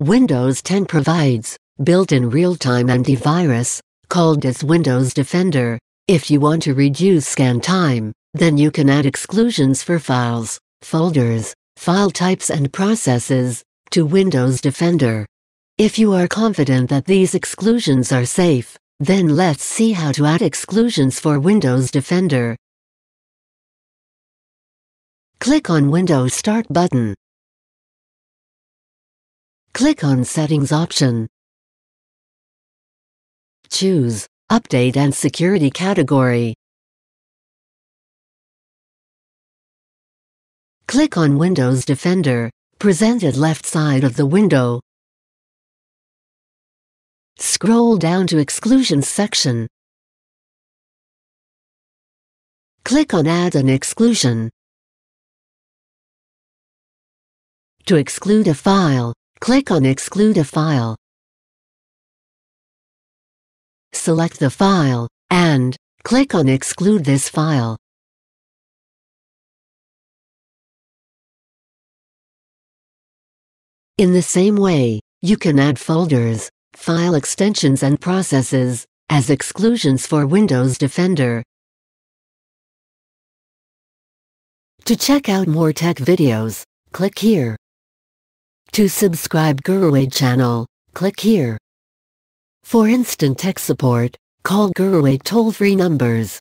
Windows 10 provides built-in real-time antivirus called as Windows Defender. If you want to reduce scan time, then you can add exclusions for files, folders, file types and processes to Windows Defender. If you are confident that these exclusions are safe, then let's see how to add exclusions for Windows Defender. Click on Windows Start button. Click on Settings option. Choose Update and Security category. Click on Windows Defender, presented left side of the window. Scroll down to Exclusions section. Click on Add an exclusion. To exclude a file, click on Exclude a file. Select the file, and click on Exclude this file. In the same way, you can add folders, file extensions and processes as exclusions for Windows Defender. To check out more tech videos, click here. To subscribe GuruAid channel, click here. For instant tech support, call GuruAid toll-free numbers